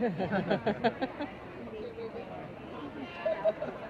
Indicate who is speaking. Speaker 1: Ha ha ha
Speaker 2: ha.